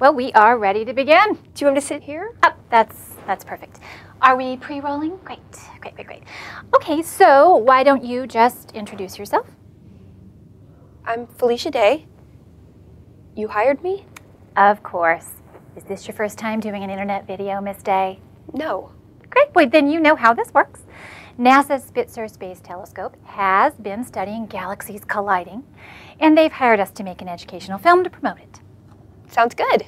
Well, we are ready to begin. Do you want me to sit here? Oh, that's that's perfect. Are we pre-rolling? Great, great, great, great. Okay, so why don't you just introduce yourself? I'm Felicia Day. You hired me? Of course. Is this your first time doing an internet video, Miss Day? No. Great, well then you know how this works. NASA's Spitzer Space Telescope has been studying galaxies colliding, and they've hired us to make an educational film to promote it. Sounds good.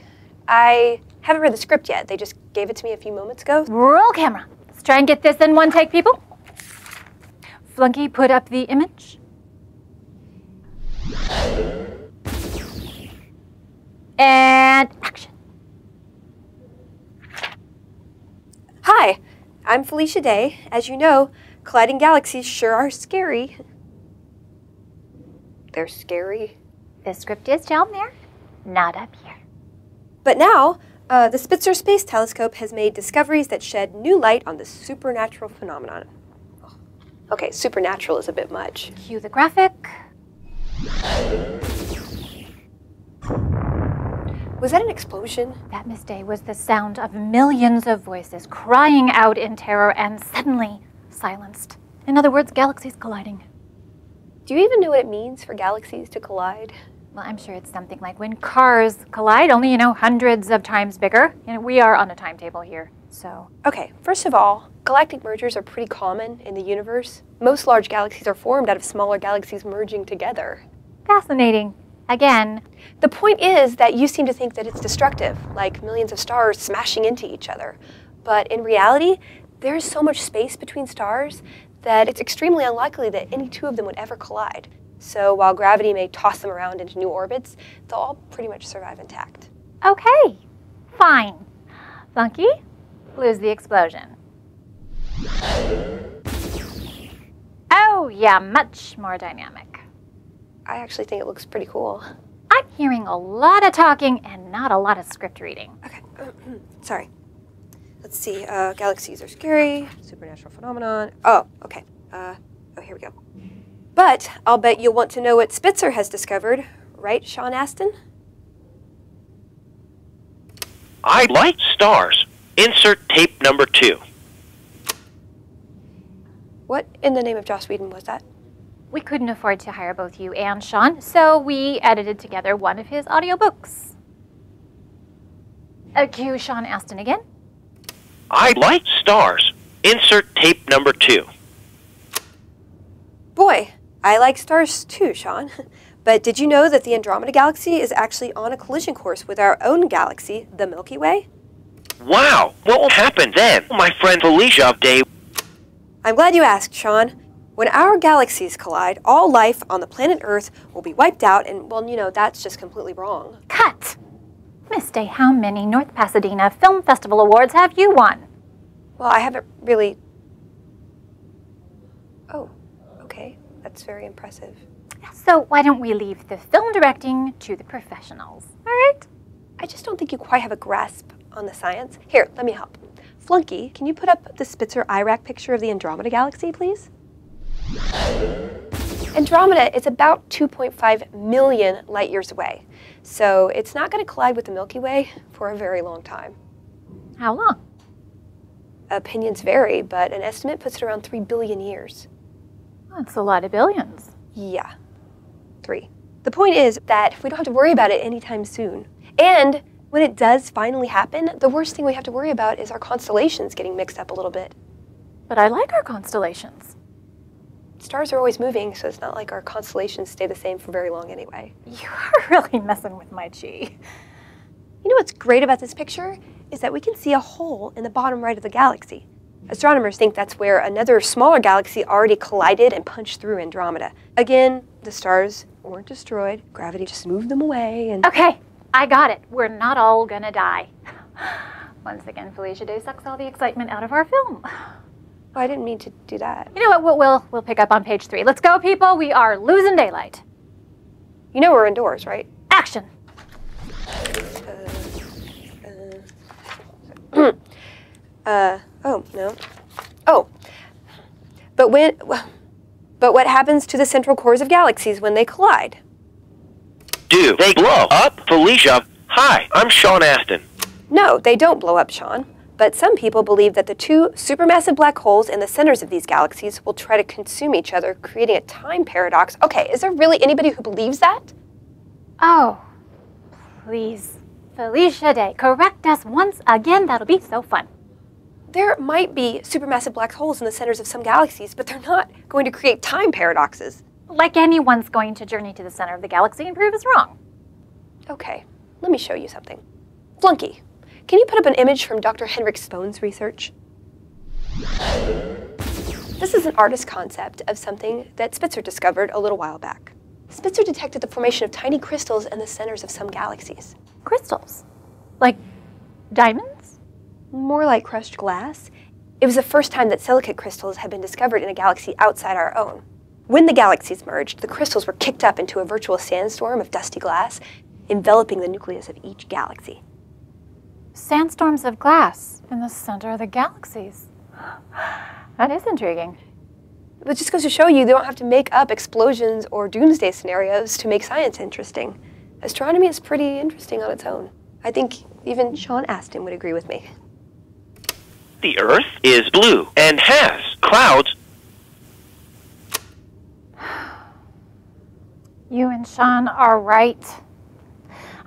I haven't read the script yet. They just gave it to me a few moments ago. Roll camera. Let's try and get this in one take, people. Flunky, put up the image. And action. Hi, I'm Felicia Day. As you know, colliding galaxies sure are scary. They're scary. The script is down there, not up here. But now, uh, the Spitzer Space Telescope has made discoveries that shed new light on the supernatural phenomenon. Okay, supernatural is a bit much. Cue the graphic. Was that an explosion? That, Day, was the sound of millions of voices crying out in terror and suddenly silenced. In other words, galaxies colliding. Do you even know what it means for galaxies to collide? Well, I'm sure it's something like when cars collide, only, you know, hundreds of times bigger. And we are on a timetable here, so. Okay, first of all, galactic mergers are pretty common in the universe. Most large galaxies are formed out of smaller galaxies merging together. Fascinating. Again, The point is that you seem to think that it's destructive, like millions of stars smashing into each other. But in reality, there's so much space between stars that it's extremely unlikely that any two of them would ever collide. So while gravity may toss them around into new orbits, they'll all pretty much survive intact. okay, fine. Funky, lose the explosion. Oh, yeah, much more dynamic. I actually think it looks pretty cool. I'm hearing a lot of talking and not a lot of script reading. Okay, sorry. Let's see. Uh, galaxies are scary. Supernatural phenomenon. Oh, okay. Uh, oh, here we go. But I'll bet you'll want to know what Spitzer has discovered, right, Sean Astin? I like stars. Insert tape number two. What in the name of Joss Whedon was that? We couldn't afford to hire both you and Sean, so we edited together one of his audiobooks. Uh, cue Sean Astin again. I like stars. Insert tape number two. Boy, I like stars too, Sean. But did you know that the Andromeda Galaxy is actually on a collision course with our own galaxy, the Milky Way? Wow, what will happen then? My friend Felicia of Day. I'm glad you asked, Sean. When our galaxies collide, all life on the planet Earth will be wiped out, and, well, you know, that's just completely wrong. Cut! Miss Day, how many North Pasadena Film Festival awards have you won? Well, I haven't really. Oh, okay. That's very impressive. So why don't we leave the film directing to the professionals? All right? I just don't think you quite have a grasp on the science. Here, let me help. Flunky, can you put up the Spitzer IRAC picture of the Andromeda Galaxy, please? Andromeda is about 2.5 million light years away, so it's not going to collide with the Milky Way for a very long time. How long? Opinions vary, but an estimate puts it around 3 billion years. That's a lot of billions. Yeah, three. The point is that we don't have to worry about it anytime soon. And when it does finally happen, the worst thing we have to worry about is our constellations getting mixed up a little bit. But I like our constellations. Stars are always moving, so it's not like our constellations stay the same for very long anyway. You are really messing with my chi. You know what's great about this picture? Is that we can see a hole in the bottom right of the galaxy. Astronomers think that's where another smaller galaxy already collided and punched through Andromeda. Again, the stars weren't destroyed. Gravity just moved them away and Okay, I got it. We're not all gonna die. Once again, Felicia Day sucks all the excitement out of our film. Oh, I didn't mean to do that. You know what? We'll, we'll, we'll pick up on page three. Let's go, people. We are losing daylight. You know we're indoors, right? Action. Uh, Uh, oh, no. Oh. But when but what happens to the central cores of galaxies when they collide? Do they blow up? Felicia Hi, I'm Sean Astin. No, they don't blow up, Sean. But some people believe that the two supermassive black holes in the centers of these galaxies will try to consume each other, creating a time paradox. Okay, is there really anybody who believes that? Oh, please. Felicia Day, correct us once again. That'll be so fun. There might be supermassive black holes in the centers of some galaxies, but they're not going to create time paradoxes. Like anyone's going to journey to the center of the galaxy and prove us wrong. Okay, let me show you something. Flunky, can you put up an image from Dr. Henrik Spoon's research? This is an artist concept of something that Spitzer discovered a little while back. Spitzer detected the formation of tiny crystals in the centers of some galaxies. Crystals? Like diamonds? More like crushed glass. It was the first time that silicate crystals had been discovered in a galaxy outside our own. When the galaxies merged, the crystals were kicked up into a virtual sandstorm of dusty glass, enveloping the nucleus of each galaxy sandstorms of glass in the center of the galaxies. That is intriguing. It just goes to show you they don't have to make up explosions or doomsday scenarios to make science interesting. Astronomy is pretty interesting on its own. I think even Sean Astin would agree with me. The Earth is blue and has clouds. You and Sean are right.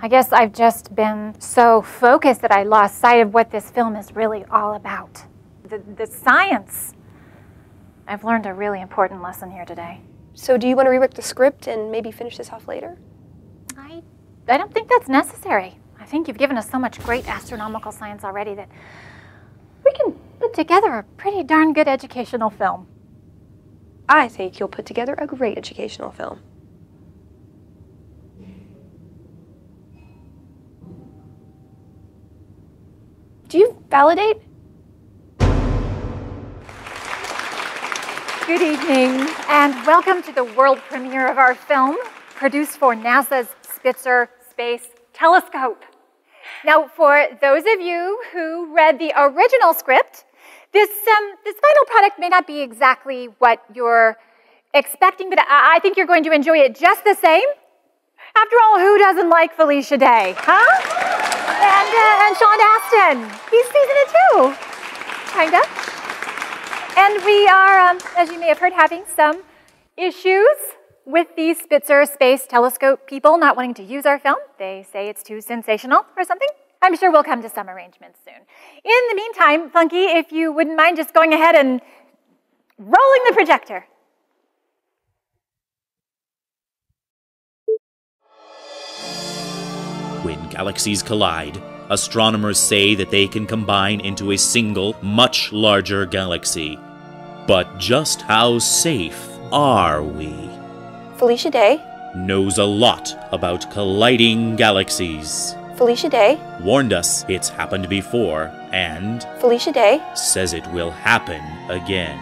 I guess I've just been so focused that I lost sight of what this film is really all about. The, the science. I've learned a really important lesson here today. So do you want to rework the script and maybe finish this off later? I, I don't think that's necessary. I think you've given us so much great astronomical science already that we can put together a pretty darn good educational film. I think you'll put together a great educational film. Do you validate? Good evening, and welcome to the world premiere of our film, produced for NASA's Spitzer Space Telescope. Now, for those of you who read the original script, this, um, this final product may not be exactly what you're expecting, but I, I think you're going to enjoy it just the same. After all, who doesn't like Felicia Day, huh? And, uh, and Sean Astin, he's season it too, kinda. And we are, um, as you may have heard, having some issues with the Spitzer Space Telescope people not wanting to use our film. They say it's too sensational or something. I'm sure we'll come to some arrangements soon. In the meantime, Funky, if you wouldn't mind just going ahead and rolling the projector. When galaxies collide, astronomers say that they can combine into a single, much larger galaxy. But just how safe are we? Felicia Day. Knows a lot about colliding galaxies. Felicia Day. Warned us it's happened before, and Felicia Day. says it will happen again.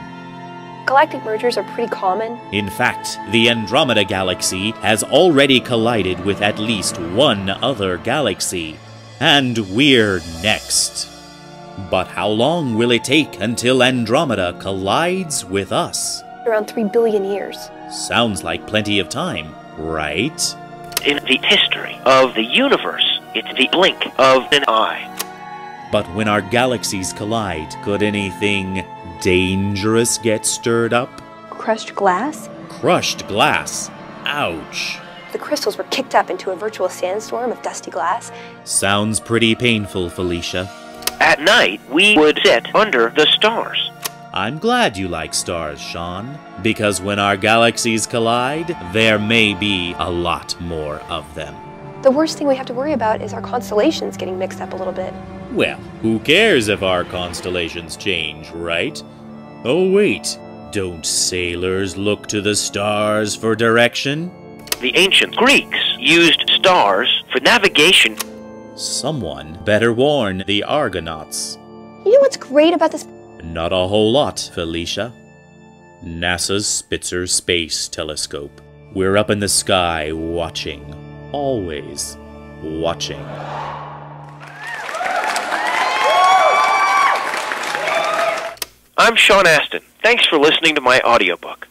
Galactic mergers are pretty common. In fact, the Andromeda Galaxy has already collided with at least one other galaxy. And we're next. But how long will it take until Andromeda collides with us? Around 3 billion years. Sounds like plenty of time, right? In the history of the universe, it's the blink of an eye. But when our galaxies collide, could anything dangerous get stirred up? Crushed glass? Crushed glass. Ouch. The crystals were kicked up into a virtual sandstorm of dusty glass. Sounds pretty painful, Felicia. At night, we would sit under the stars. I'm glad you like stars, Sean, because when our galaxies collide, there may be a lot more of them. The worst thing we have to worry about is our constellations getting mixed up a little bit. Well, who cares if our constellations change, right? Oh, wait. Don't sailors look to the stars for direction? The ancient Greeks used stars for navigation. Someone better warn the Argonauts. You know what's great about this? Not a whole lot, Felicia. NASA's Spitzer Space Telescope. We're up in the sky watching. Always watching. I'm Sean Astin. Thanks for listening to my audiobook.